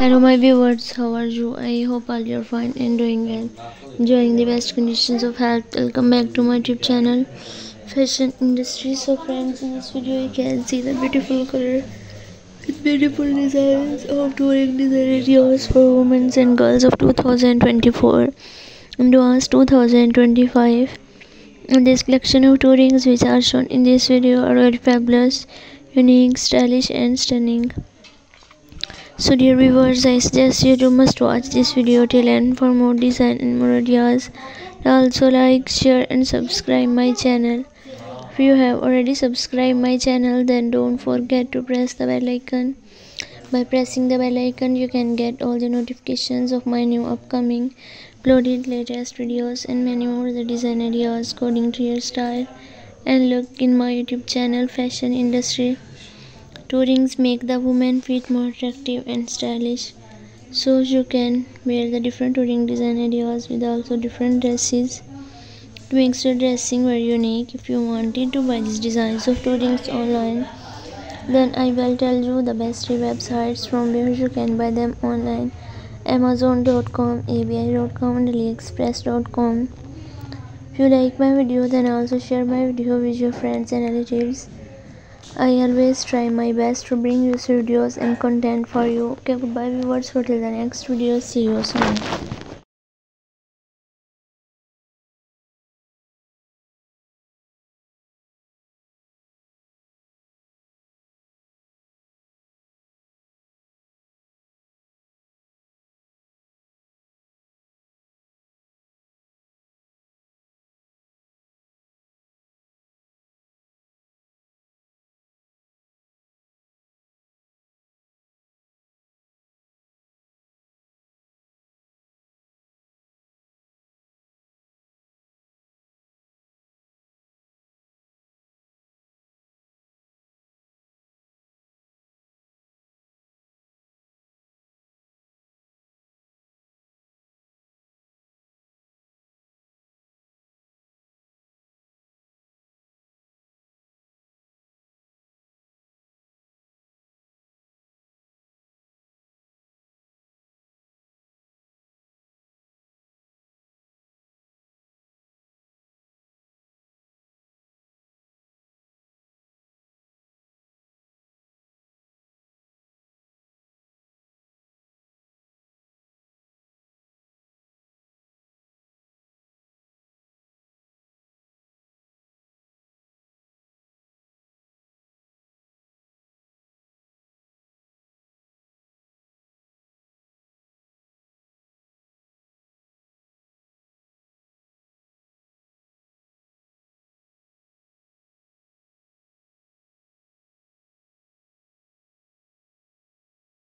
Hello my viewers, how are you? I hope all you're fine and doing well. Enjoying the best conditions of health. Welcome back to my YouTube channel, Fashion Industry. So friends, in this video you can see the beautiful color with beautiful designs of toe ring design areas for women and girls of 2024 and 2025. And this collection of toe rings which are shown in this video are very fabulous, unique, stylish and stunning. So dear viewers, I suggest you to must watch this video till end for more design and more ideas. Also like, share and subscribe my channel. If you have already subscribed my channel then don't forget to press the bell icon. By pressing the bell icon you can get all the notifications of my new upcoming uploaded latest videos and many more the design ideas according to your style and look in my youtube channel fashion industry Toe rings make the woman fit more attractive and stylish. So you can wear the different toe ring design ideas with also different dresses. It makes your dressing very unique. If you wanted to buy these designs of toe rings online, then I will tell you the best three websites from where you can buy them online. Amazon.com, ABI.com and AliExpress.com. If you like my video then also share my video with your friends and relatives. I always try my best to bring you videos and content for you. Okay, goodbye viewers. Until the next video. See you soon.